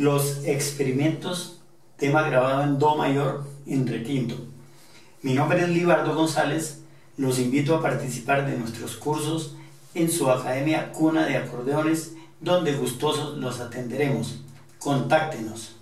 Los experimentos, tema grabado en Do mayor en requinto. Mi nombre es Libardo González. Los invito a participar de nuestros cursos en su Academia Cuna de Acordeones, donde gustosos los atenderemos. Contáctenos.